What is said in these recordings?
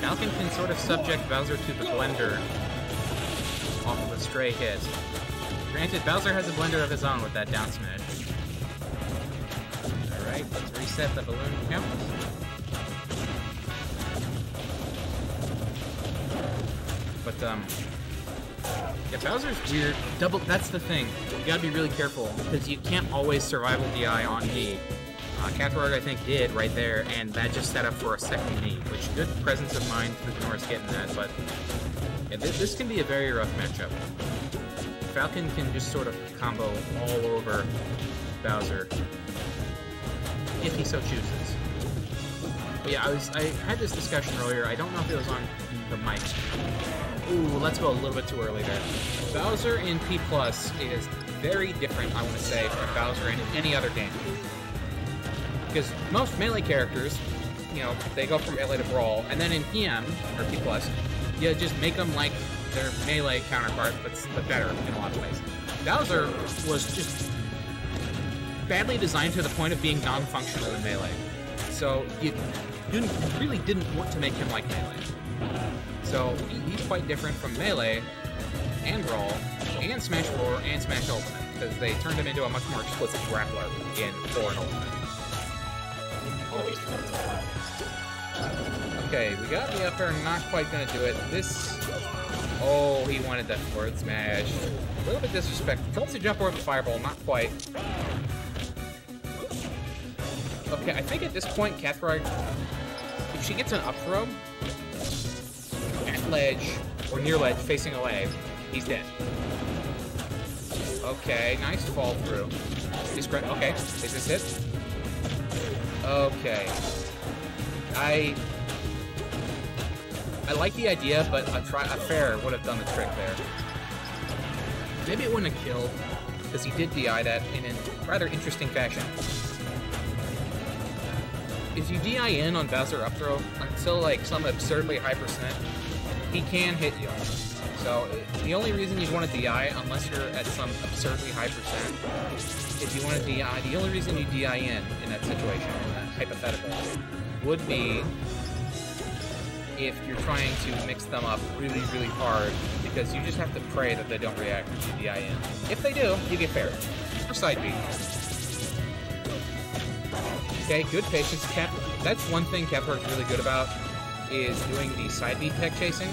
Falcon can sort of subject Bowser to the blender off of a stray hit. Granted, Bowser has a blender of his own with that down smash. Alright, let's reset the balloon count. But, um... Yeah, Bowser's weird. Double, that's the thing. You gotta be really careful, because you can't always survival DI on D. Uh, I think, did right there, and that just set up for a second knee, which good presence of mind for Norris getting that, but yeah, th this can be a very rough matchup. Falcon can just sort of combo all over Bowser, if he so chooses. But yeah, I was I had this discussion earlier. I don't know if it was on the mic. Ooh, let's go a little bit too early there. Bowser in P Plus is very different, I want to say, from Bowser in any other game. Because most melee characters, you know, they go from melee to brawl, and then in PM, or P Plus, you just make them like their melee counterpart, but, but better in a lot of ways. Bowser was just badly designed to the point of being non-functional in melee. So you, really didn't want to make him like melee. So he's quite different from melee and brawl and Smash 4 and Smash Ultimate because they turned him into a much more explicit grappler in 4 and Ultimate. Okay, we got the upper, not quite gonna do it. This... Oh, he wanted that forward smash. A little bit disrespectful. Tries to jump over the fireball, not quite. Okay, I think at this point, Kathrarg, if she gets an up throw, at ledge, or near ledge, facing away, he's dead. Okay, nice fall through. okay, is this it? Okay. I I like the idea, but a, try, a fair would have done the trick there. Maybe it wouldn't have killed, because he did DI that in a rather interesting fashion. If you DI in on Bowser up throw until like some absurdly high percent, he can hit you. So the only reason you'd want to DI, unless you're at some absurdly high percent, if you want to DI, the only reason you DI in in that situation, hypothetical, would be if you're trying to mix them up really, really hard, because you just have to pray that they don't react to DI in. If they do, you get fair. Or side B. Okay, good patience. Cap that's one thing Kepler's really good about, is doing the side B tech chasing.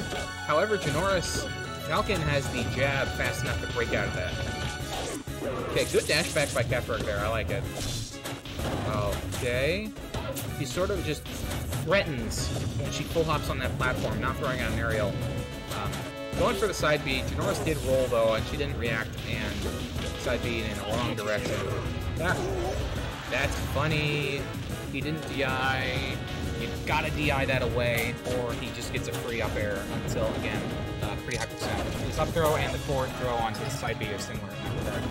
However, Janoris Falcon has the jab fast enough to break out of that. Okay, good dash back by Kepler there, I like it. Okay. He sort of just threatens when she full hops on that platform, not throwing out an aerial. Um, going for the side B. Janoris did roll though, and she didn't react and side B in the wrong direction. Ah, that's funny. He didn't DI. You gotta DI that away, or he just gets a free up air until, again, uh, pretty high percent. His up throw and the forward throw on his side B are similar that.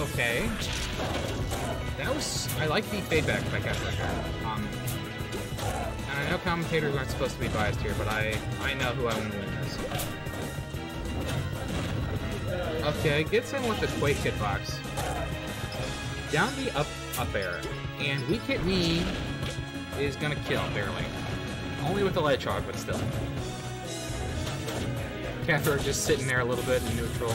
Okay. That was... I like the fade back by Catfisher. Um, and I know commentators aren't supposed to be biased here, but I, I know who I want to win this. Okay, gets in with the Quake hitbox. Down the up, up air. And weak hit knee is gonna kill, barely. Only with the hog, but still. Cather just sitting there a little bit in neutral.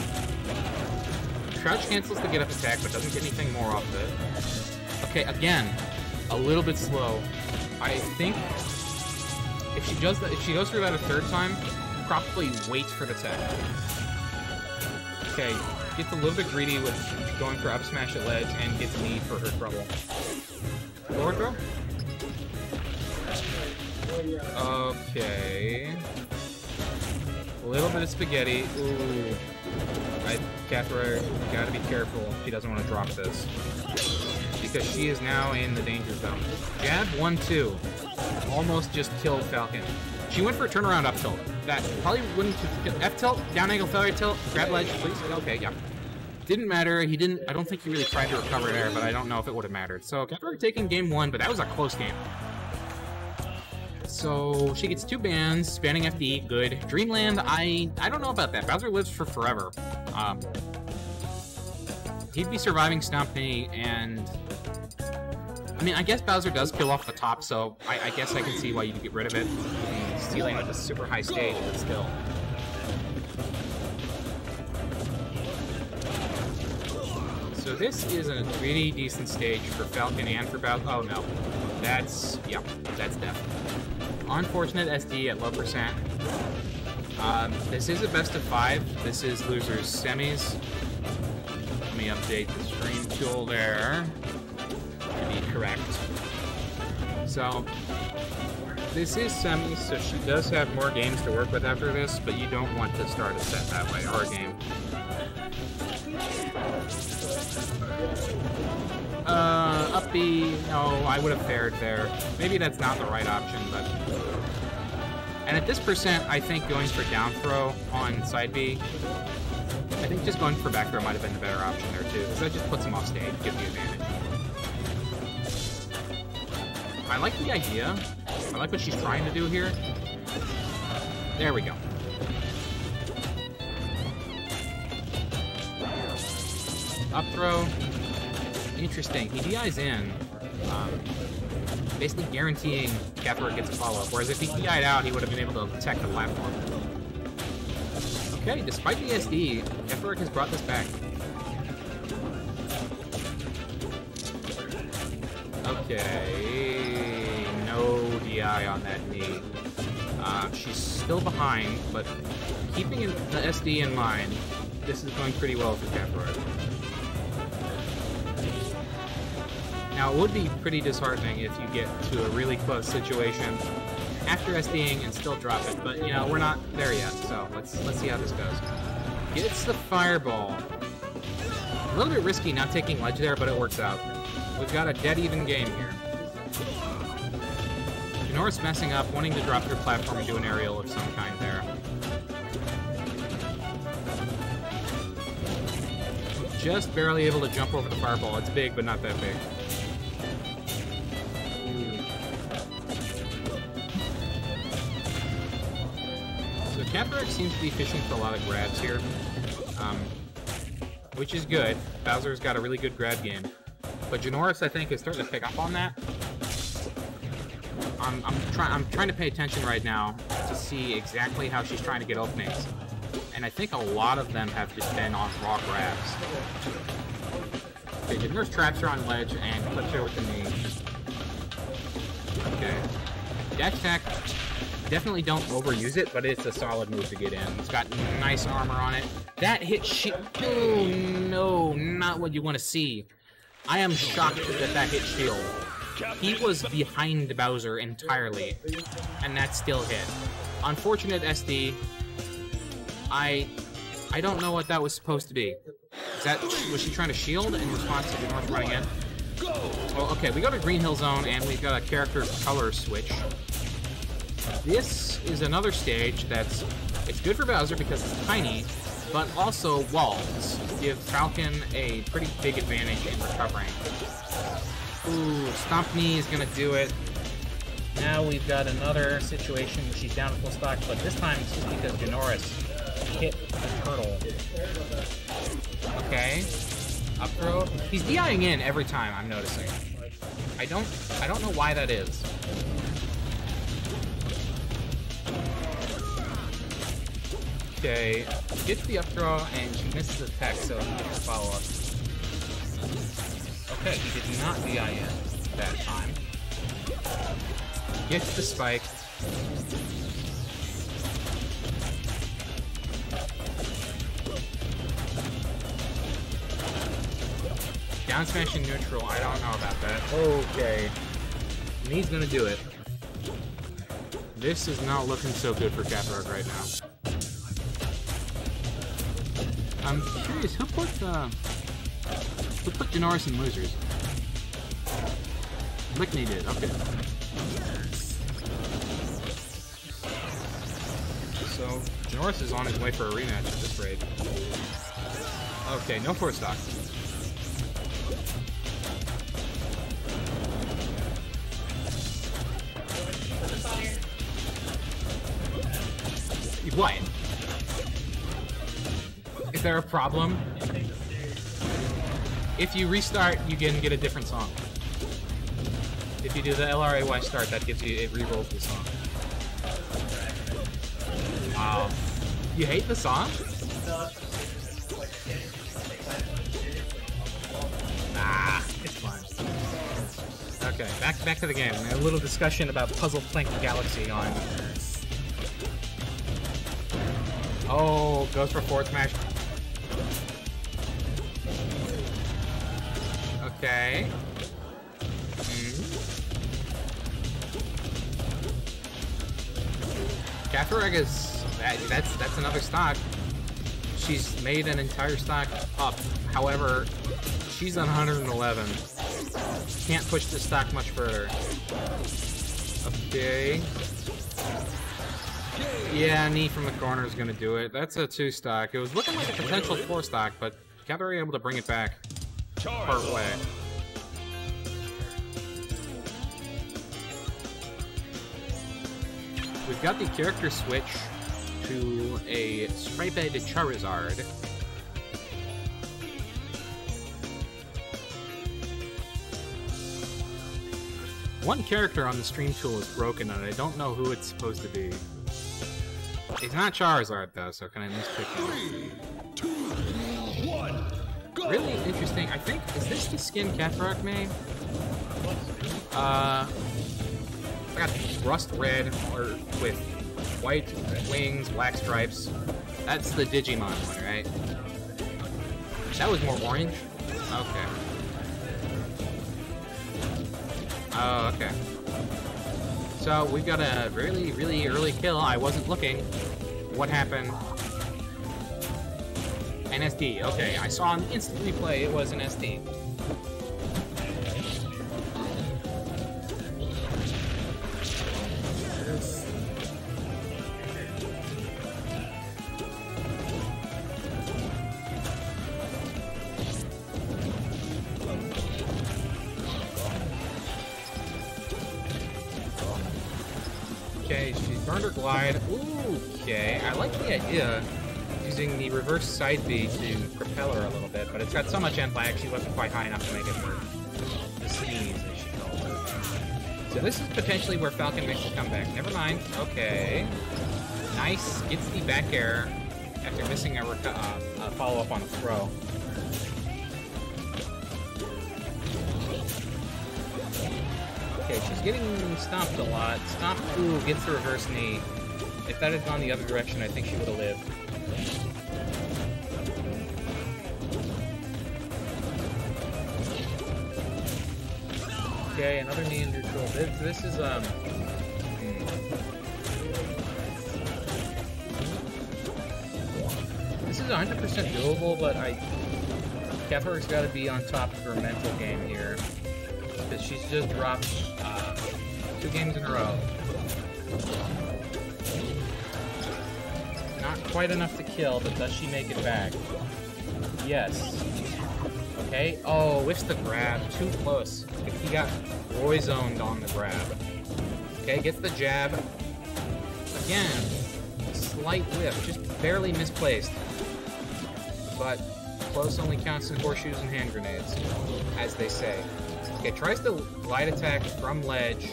Crouch cancels the get up attack, but doesn't get anything more off of it. Okay, again, a little bit slow. I think if she does that, if she goes through that a third time, probably wait for the tech. Okay, gets a little bit greedy with going for up smash at ledge and gets knee for her trouble. Forward throw? Okay. A little bit of spaghetti. Ooh. I, Catherine, gotta be careful. She doesn't want to drop this. Because she is now in the danger zone. Jab 1-2. Almost just killed Falcon. She went for a turnaround up tilt. That probably wouldn't F tilt, down angle failure tilt, grab ledge, please. Okay, yeah. Didn't matter. He didn't. I don't think he really tried to recover there, but I don't know if it would have mattered. So Catherine taking game one, but that was a close game. So she gets two bans, spanning FD, good. Dreamland, I I don't know about that. Bowser lives for forever. Um, he'd be surviving Stomp Knee, and mean, I guess Bowser does kill off the top, so I, I guess I can see why you'd get rid of it. Stealing with a super high stage, but still. So this is a really decent stage for Falcon and for Bowser. Oh no, that's yeah, that's death. Unfortunate SD at low percent. Um, this is a best of five. This is losers semis. Let me update the stream tool there to be correct. So this is semis, so she does have more games to work with after this, but you don't want to start a set that way or a game. Uh, up B, no, I would have fared there. Maybe that's not the right option, but... And at this percent, I think going for down throw on side B, I think just going for back throw might have been the better option there too, because that just puts him off stage, gives you advantage. I like the idea. I like what she's trying to do here. There we go. Up throw. Interesting. He DI's in, um, basically guaranteeing Kathrarg gets a follow-up, whereas if he DI'd out, he would have been able to protect the platform. Okay, despite the SD, Kathrarg has brought this back. Okay, no DI on that knee. Uh, she's still behind, but keeping the SD in mind, this is going pretty well for Kathrarg. Now, it would be pretty disheartening if you get to a really close situation after SDing and still drop it, but, you know, we're not there yet, so let's, let's see how this goes. Gets the fireball. A little bit risky not taking ledge there, but it works out. We've got a dead even game here. Janoris messing up, wanting to drop through platform and do an aerial of some kind there. Just barely able to jump over the fireball. It's big, but not that big. Kathrarg seems to be fishing for a lot of grabs here, um, which is good. Bowser's got a really good grab game. But Janoris, I think, is starting to pick up on that. I'm, I'm, try I'm trying to pay attention right now to see exactly how she's trying to get openings. And I think a lot of them have just been on raw grabs. Okay, Janoris traps her on ledge and clips her with the knee. Okay. Dash attack Definitely don't overuse it, but it's a solid move to get in. It's got nice armor on it. That hit shi- Oh, no, not what you want to see. I am shocked that that hit shield. He was behind Bowser entirely, and that still hit. Unfortunate SD. I... I don't know what that was supposed to be. Is that... Was she trying to shield in response to the North running in? Well, okay, we go to Green Hill Zone, and we've got a character color switch. This is another stage that's it's good for Bowser because it's tiny, but also walls give Falcon a pretty big advantage in recovering. Ooh, Stomp Knee is gonna do it. Now we've got another situation where she's down at full stock, but this time it's just because Janoris hit the turtle. Okay. Up throw. He's DIing in every time, I'm noticing. I don't I don't know why that is. Okay, gets the up throw and she misses the attack, so he gets the follow up. Okay, he did not DI that time. Gets the spike. Down smash in neutral, I don't know about that. Okay. And he's gonna do it. This is not looking so good for Kathrarg right now. I'm curious, who put, uh, who put Janoris in Losers? Lickney did, okay. So, Janoris is on his way for a rematch at this rate. Okay, no force stock. What? There a problem? If you restart, you can get a different song. If you do the LRAY start, that gives you, it re-rolls the song. Wow. You hate the song? Ah, it's fine. Okay, back back to the game. A little discussion about Puzzle Plank Galaxy on. Oh, goes for forward smash. Okay. Mm. Is that, that's that's another stock. She's made an entire stock up. However, she's on 111. Can't push the stock much further. Okay. Yeah, knee from the corner is gonna do it. That's a two stock. It was looking like a potential four stock, but Kathrarg able to bring it back part way. We've got the character switch to a striped Charizard. One character on the stream tool is broken and I don't know who it's supposed to be. It's not Charizard though, so can I mispick him? Three, two, one, go! Really interesting. I think, is this the skin Kathrarg made? Uh, I got rust red or with white wings, black stripes. That's the Digimon one, right? That was more orange? Okay. Oh, okay. So we got a really, really early kill. I wasn't looking. What happened? An SD. Okay, I saw an instant replay. It was an SD. Okay, she's burned her glide. Ooh, okay, I like the idea the reverse side B to propel her a little bit, but it's got so much end lag she wasn't quite high enough to make it work. The sneeze, as she calls it. So this is potentially where Falcon makes a comeback. Never mind. Okay. Nice. Gets the back air after missing a, uh, a follow-up on a throw. Okay, she's getting stomped a lot. Stomp, ooh, gets the reverse knee. If that had gone the other direction, I think she would have lived. Okay, another in neutral. This, this is, um... This is 100% doable, but I... Cather's got to be on top of her mental game here. Because she's just dropped uh, two games in a row. Not quite enough to kill, but does she make it back? Yes. Okay. Oh, whiffs the grab. Too close. He got Roy zoned on the grab. Okay, gets the jab. Again, slight whiff, just barely misplaced. But close only counts in horseshoes and hand grenades, as they say. Okay, tries the glide attack from ledge.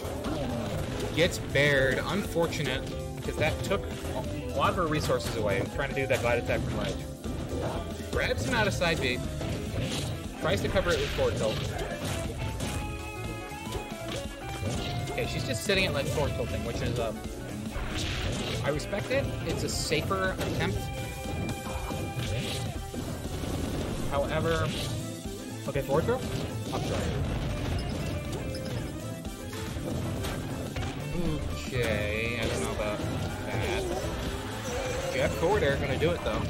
Gets bared. Unfortunate, because that took a lot of her resources away, trying to do that glide attack from ledge. Grabs him out of side B. Tries to cover it with forward tilt. Okay, she's just sitting at like forward tilting, which is, um... I respect it. It's a safer attempt. However... Okay, forward throw? Okay, I don't know about that. Jeff forward air gonna do it though.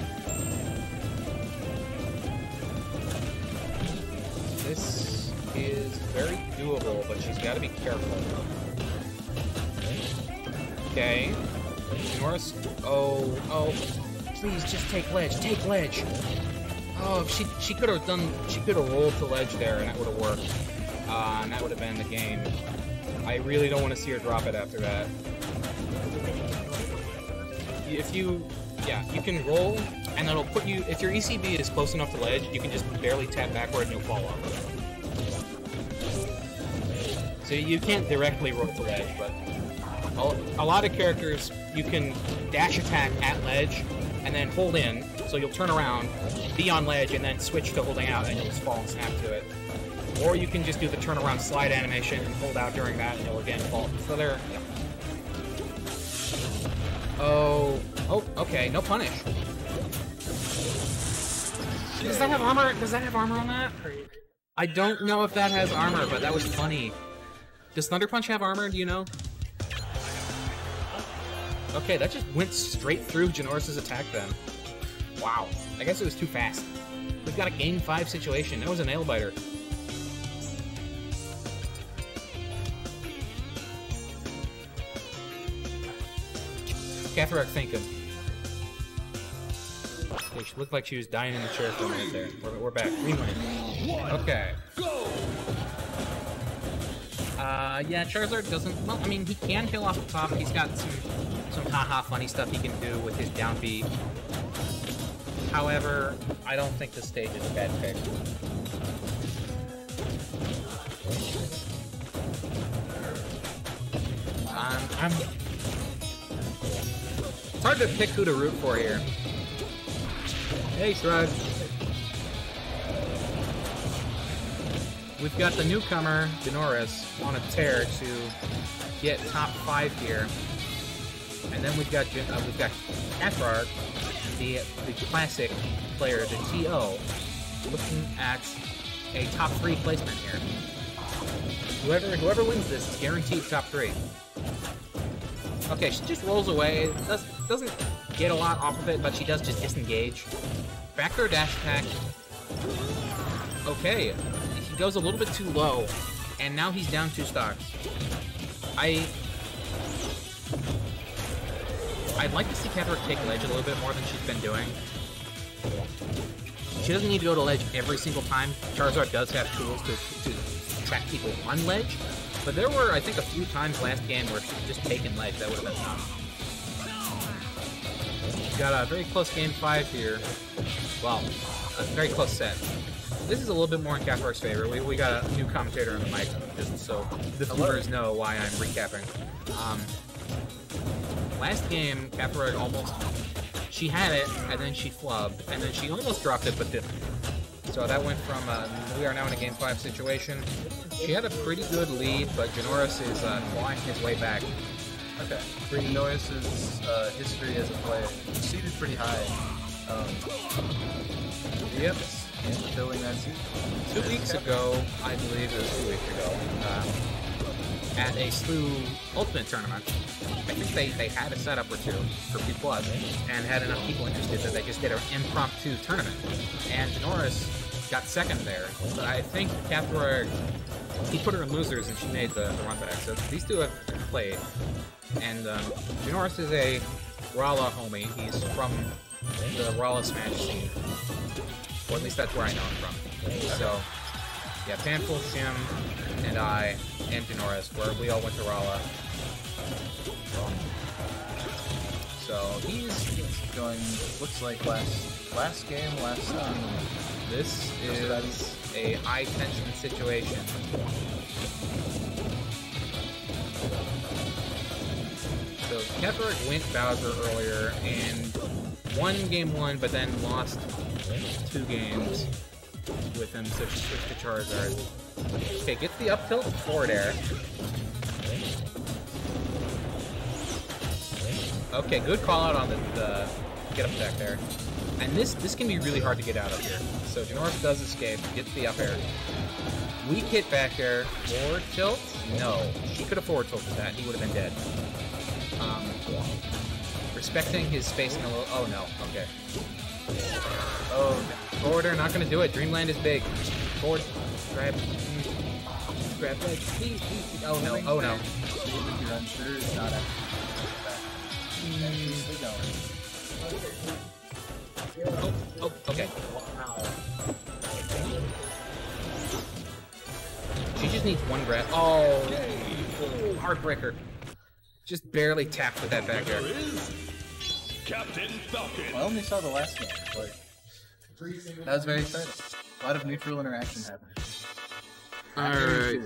This is very doable, but she's gotta be careful. Okay. Norris. Oh, oh. Please just take ledge. Take ledge. Oh, she she could have done. She could have rolled to ledge there, and that would have worked. Uh, and that would have been the game. I really don't want to see her drop it after that. If you, yeah, you can roll, and it'll put you. If your ECB is close enough to ledge, you can just barely tap backward and you'll fall off. You can't directly rope to ledge, but a, lot of characters you can dash attack at ledge and then hold in, so you'll turn around, be on ledge, and then switch to holding out, and you'll just fall and snap to it. Or you can just do the turnaround slide animation and hold out during that, and you'll again fall. So they're. Oh, oh, okay, no punish. Does that have armor? Does that have armor on that? I don't know if that has armor, but that was funny. Does Thunder Punch have armor? Do you know? Okay, that just went straight through Janoris' attack then. Wow. I guess it was too fast. We've got a game five situation. That was a nail biter. Kathrarg thinking. Okay, she looked like she was dying in the chair for a minute there. We're, we're back. Green. Okay. Go! Uh, yeah, Charizard doesn't. Well, I mean, he can heal off the top. He's got some some haha funny stuff he can do with his down B. However, I don't think this stage is a bad pick. Um, I'm. It's hard to pick who to root for here. Hey, Shrug. We've got the newcomer, Denoris, on a tear to get top five here. And then we've got uh, we've got Kathrarg, the the classic player, the TO, looking at a top three placement here. Whoever whoever wins this is guaranteed top three. Okay, she just rolls away. Does, doesn't get a lot off of it, but she does just disengage. Backdoor dash attack. Okay, he goes a little bit too low, and now he's down two stocks. I I'd like to see Kathrarg take ledge a little bit more than she's been doing. She doesn't need to go to ledge every single time. Charizard does have tools to, to track people on ledge, but there were, I think, a few times last game where she's just taken ledge. That would have been enough. Got a very close game five here. Well, a very close set. This is a little bit more in Kathrarg's favor. We, we got a new commentator on the mic, just so the viewers know why I'm recapping. Um, last game, Kathrarg almost... She had it, and then she flubbed, and then she almost dropped it, but didn't. So that went from, uh, we are now in a game 5 situation. She had a pretty good lead, but Janoris is uh, clawing his way back. Okay. For Norris's uh, history as a player, seated pretty high. Um, Yep. And filling that seat. Two weeks ago, I believe it was two weeks ago, um, at a SLU Ultimate tournament, I think they, they had a setup or two for P Plus and had enough people interested that they just did an impromptu tournament. And Norris got second there, but I think Kathrarg, he put her in losers and she made the, the run back. So these two have played. And um, Norris is a Rala homie. He's from the Rala Smash scene. Or at least that's where I know him from. So, yeah, Panful, Shim, and I, and Denoris, where we all went to Rala. So he's Going, looks like last last game, last um, this is a high tension situation. So Kathrarg went Bowser earlier and won game one, but then lost two games with him, so she switched to Charizard. Okay, gets the up tilt forward air. Okay, good call out on the, the get up attack there. And this this can be really hard to get out of here. So Janoris does escape, gets the up air. Weak hit back air, forward tilt? No. She could have forward tilted that, he would have been dead. Um, respecting his spacing a little. Oh no, okay. Oh, not gonna do it. Dreamland is big. Forward, grab, grab leg, please, please. Oh no, oh no. you're unsure is not actually back. And she's still going. Oh, oh, okay. She just needs one grab. Oh, heartbreaker. Just barely tapped with that back air. Captain Falcon. I only saw the last game, but that was very exciting. A lot of neutral interaction happening. Alright.